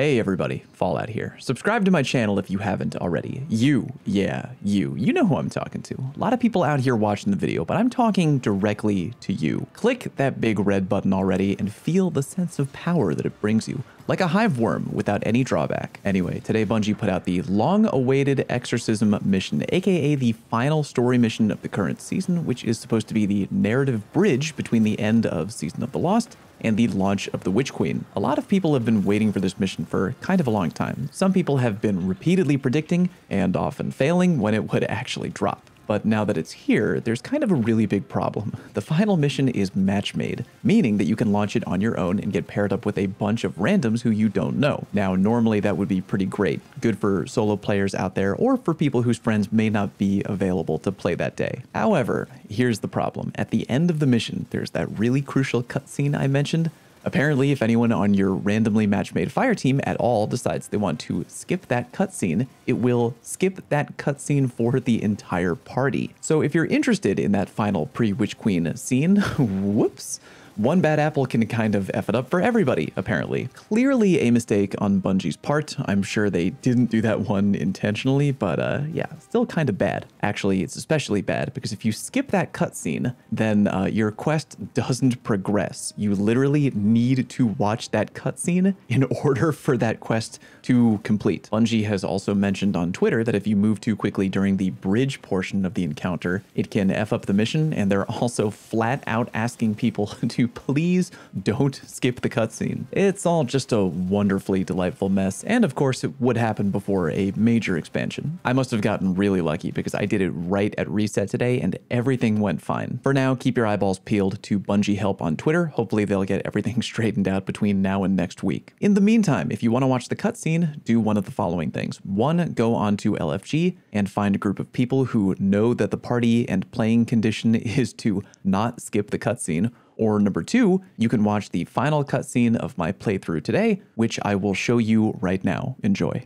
Hey everybody, Fallout here. Subscribe to my channel if you haven't already. You, yeah, you. You know who I'm talking to. A lot of people out here watching the video, but I'm talking directly to you. Click that big red button already and feel the sense of power that it brings you like a hive worm without any drawback. Anyway, today Bungie put out the long-awaited Exorcism mission, aka the final story mission of the current season, which is supposed to be the narrative bridge between the end of Season of the Lost and the launch of the Witch Queen. A lot of people have been waiting for this mission for kind of a long time. Some people have been repeatedly predicting and often failing when it would actually drop. But now that it's here, there's kind of a really big problem. The final mission is match made, meaning that you can launch it on your own and get paired up with a bunch of randoms who you don't know. Now, normally that would be pretty great, good for solo players out there or for people whose friends may not be available to play that day. However, here's the problem. At the end of the mission, there's that really crucial cutscene I mentioned Apparently, if anyone on your randomly match-made fire team at all decides they want to skip that cutscene, it will skip that cutscene for the entire party. So if you're interested in that final pre-Witch Queen scene, whoops, one bad apple can kind of F it up for everybody, apparently. Clearly a mistake on Bungie's part. I'm sure they didn't do that one intentionally, but uh, yeah, still kind of bad. Actually, it's especially bad because if you skip that cutscene, then uh, your quest doesn't progress. You literally need to watch that cutscene in order for that quest to complete. Bungie has also mentioned on Twitter that if you move too quickly during the bridge portion of the encounter, it can F up the mission, and they're also flat out asking people to to please don't skip the cutscene. It's all just a wonderfully delightful mess, and of course it would happen before a major expansion. I must have gotten really lucky because I did it right at reset today and everything went fine. For now, keep your eyeballs peeled to Bungie Help on Twitter. Hopefully they'll get everything straightened out between now and next week. In the meantime, if you want to watch the cutscene, do one of the following things. One, go on to LFG and find a group of people who know that the party and playing condition is to not skip the cutscene or number two, you can watch the final cutscene of my playthrough today, which I will show you right now. Enjoy.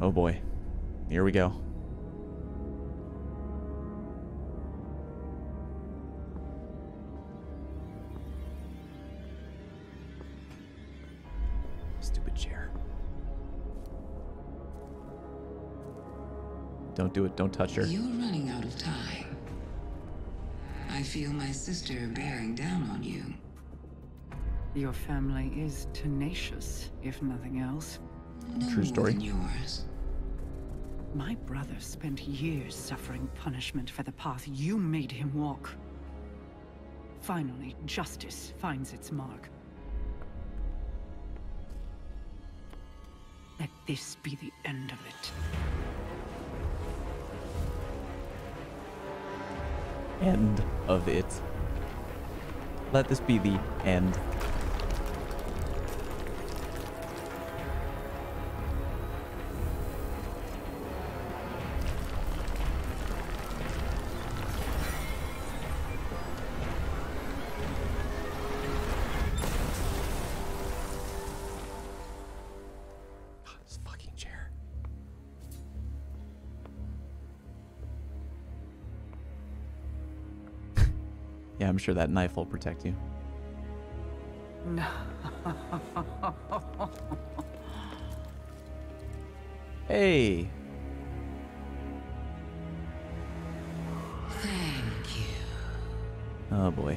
Oh boy. Here we go. Stupid chair. Don't do it. Don't touch her. You're running out of time. I feel my sister bearing down on you. Your family is tenacious, if nothing else. No True story. more than yours. My brother spent years suffering punishment for the path you made him walk. Finally, justice finds its mark. Let this be the end of it. End of it. Let this be the end. Yeah, I'm sure that knife will protect you. Hey. Thank you. Oh boy.